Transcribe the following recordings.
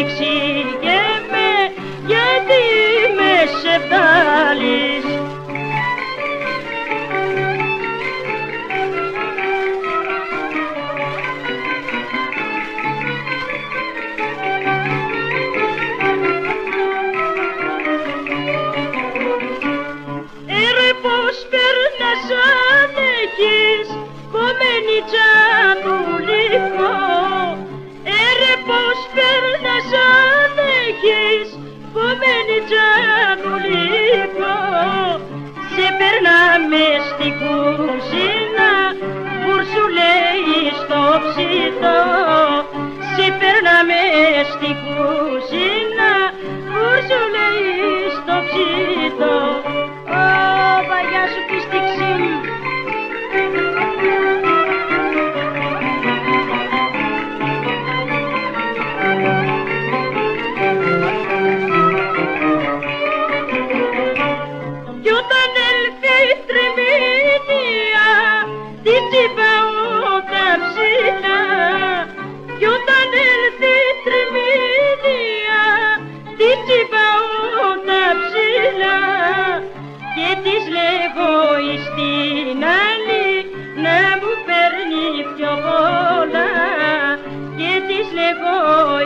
εξηγέμαι γιατί με σε βγάλει περνά αν έχεις εγώ εις την άλλη να μου παίρνει πιο πολλά και της λέγω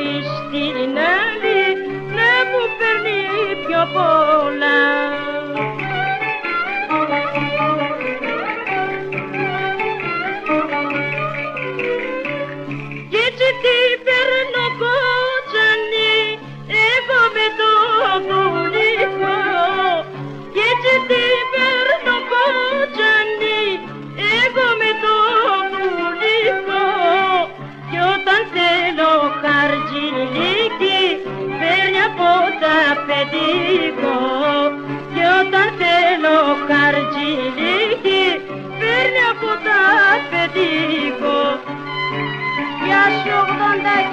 εις την άλλη να μου παίρνει τα ταπετικό και όταν θέλω χαρτζιλίκι παίρνει από ταπετικό για σου 80